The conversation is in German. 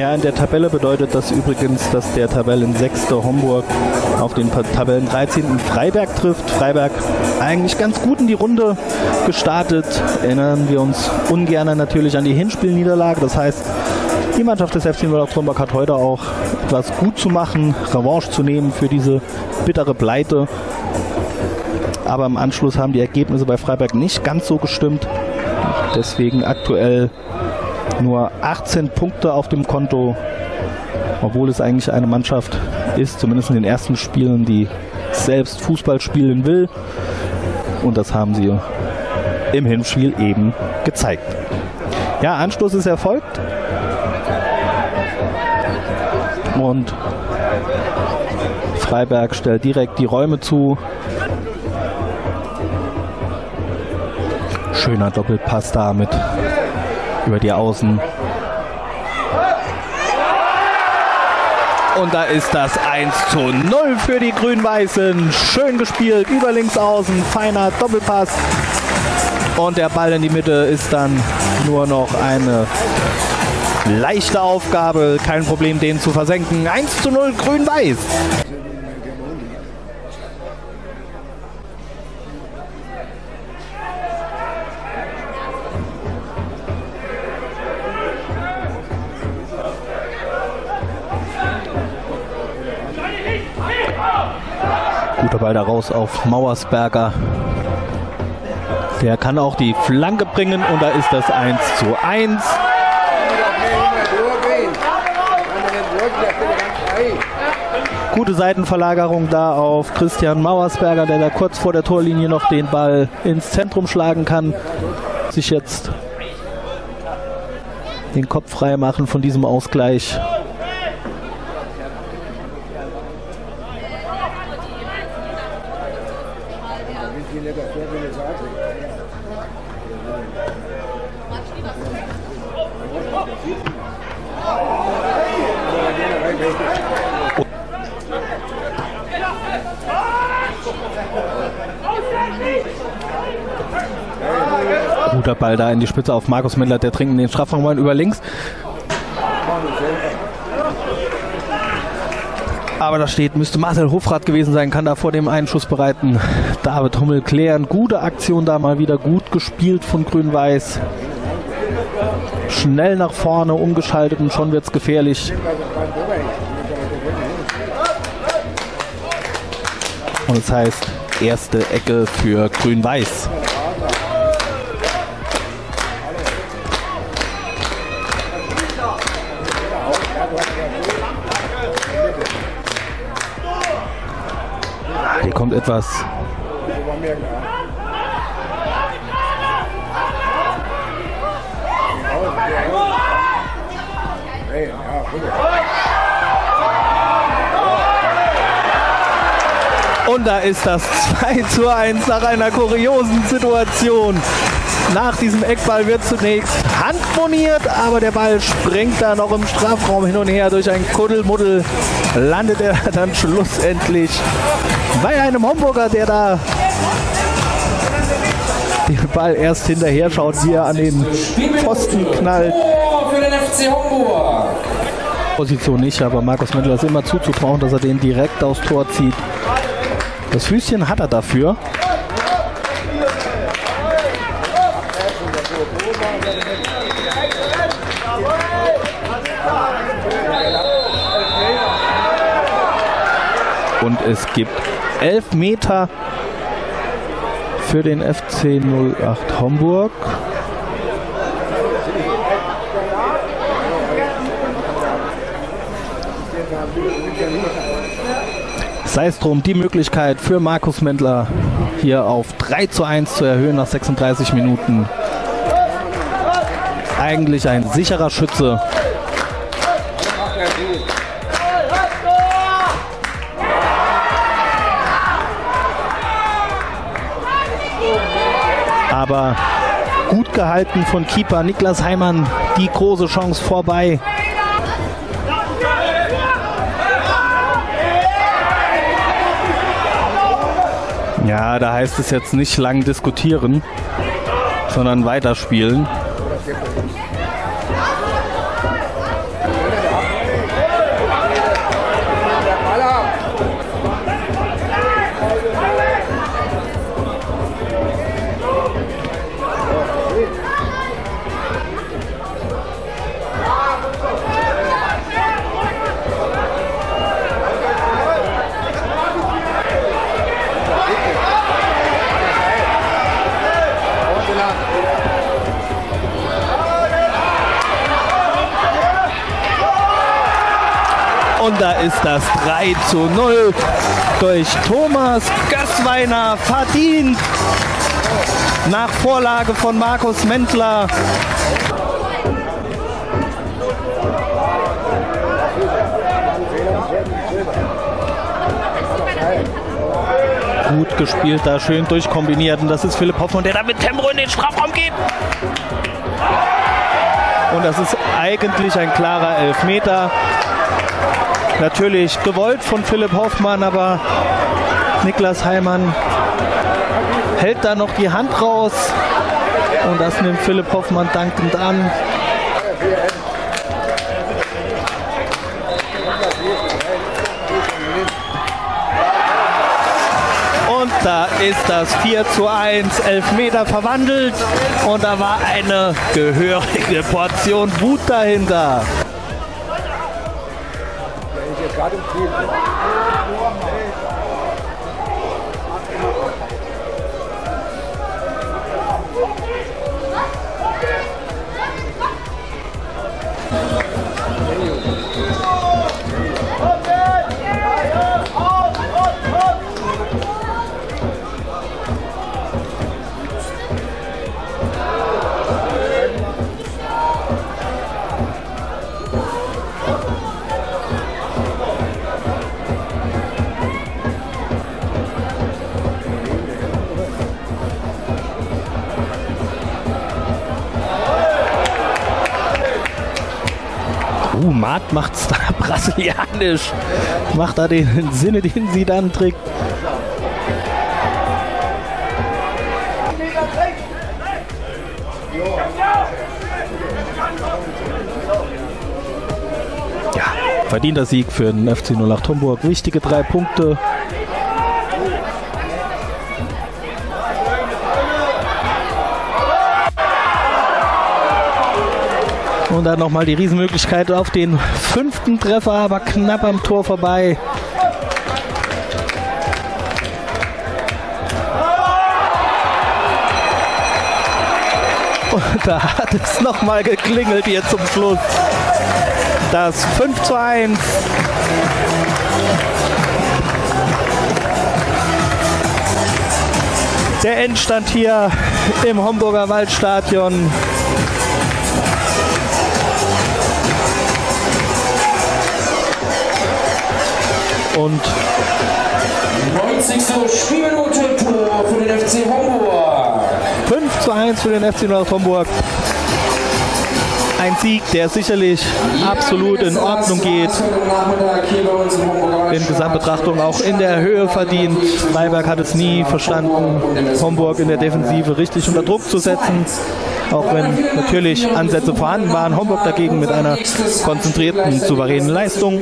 Ja, in der Tabelle bedeutet das übrigens, dass der Tabellensechste Homburg auf den Tabellen 13. Freiberg trifft. Freiberg eigentlich ganz gut in die Runde gestartet. Erinnern wir uns ungern natürlich an die Hinspielniederlage. Das heißt, die Mannschaft des FC Homburg hat heute auch etwas gut zu machen, Revanche zu nehmen für diese bittere Pleite. Aber im Anschluss haben die Ergebnisse bei Freiberg nicht ganz so gestimmt. Deswegen aktuell nur 18 Punkte auf dem Konto, obwohl es eigentlich eine Mannschaft ist, zumindest in den ersten Spielen, die selbst Fußball spielen will. Und das haben sie im Hinspiel eben gezeigt. Ja, Anstoß ist erfolgt. Und Freiberg stellt direkt die Räume zu. Schöner Doppelpass da mit über die Außen. Und da ist das 1 zu 0 für die Grün-Weißen. Schön gespielt, über links außen, feiner Doppelpass. Und der Ball in die Mitte ist dann nur noch eine leichte Aufgabe. Kein Problem, den zu versenken. 1 zu 0 Grün-Weiß. Guter Ball da raus auf Mauersberger. Der kann auch die Flanke bringen und da ist das 1 zu 1. Gute Seitenverlagerung da auf Christian Mauersberger, der da kurz vor der Torlinie noch den Ball ins Zentrum schlagen kann. Sich jetzt den Kopf frei machen von diesem Ausgleich. Guter Ball da in die Spitze auf Markus Miller, der trinkt in den Strafraum rein über links. Aber da steht, müsste Marcel Hofrath gewesen sein, kann da vor dem Einschuss bereiten. David Hummel klären. Gute Aktion da mal wieder, gut gespielt von Grün-Weiß. Schnell nach vorne, umgeschaltet und schon wird es gefährlich. Und das heißt, erste Ecke für Grün-Weiß. Kommt etwas. Und da ist das 2 zu 1 nach einer kuriosen Situation. Nach diesem Eckball wird zunächst handmoniert, aber der Ball springt da noch im Strafraum hin und her durch ein Kuddelmuddel. Landet er dann schlussendlich bei einem Homburger, der da den Ball erst hinterher schaut, wie er an den Pfosten knallt. Position nicht, aber Markus Mendler ist immer zuzutrauen, dass er den direkt aufs Tor zieht. Das Füßchen hat er dafür. Und es gibt 11 Meter für den FC 08 Homburg. Sei es drum, die Möglichkeit für Markus Mendler hier auf 3 zu 1 zu erhöhen nach 36 Minuten. Eigentlich ein sicherer Schütze. Aber gut gehalten von Keeper Niklas Heimann. Die große Chance vorbei. Ja, da heißt es jetzt nicht lang diskutieren, sondern weiterspielen. fazer com isso. Und da ist das 3 zu 0 durch Thomas Gößweiner verdient. Nach Vorlage von Markus Mentler. Gut gespielt, da schön durchkombiniert. Und das ist Philipp Hoffmann, der da mit Tempo in den Strafraum geht. Und das ist eigentlich ein klarer Elfmeter. Natürlich gewollt von Philipp Hoffmann, aber Niklas Heimann hält da noch die Hand raus. Und das nimmt Philipp Hoffmann dankend an. Und da ist das 4 zu 1, Elfmeter verwandelt. Und da war eine gehörige Portion Wut dahinter. Cada um filho. Uh, Maat macht's da brasilianisch. Macht da den Sinne, den sie dann trägt. Ja, verdienter Sieg für den FC 08 Homburg. Wichtige drei Punkte. Und dann nochmal die Riesenmöglichkeit auf den fünften Treffer, aber knapp am Tor vorbei. Und da hat es nochmal geklingelt hier zum Schluss. Das 5 zu 1. Der Endstand hier im Homburger Waldstadion. Und 90. Spielminute Tor für den FC Homburg. 5 zu 1 für den FC Nord Homburg. Ein Sieg, der sicherlich absolut in Ordnung geht. In Gesamtbetrachtung auch in der Höhe verdient. Freiberg hat es nie verstanden, Homburg in der Defensive richtig unter Druck zu setzen. Auch wenn natürlich Ansätze vorhanden waren. Homburg dagegen mit einer konzentrierten, souveränen Leistung.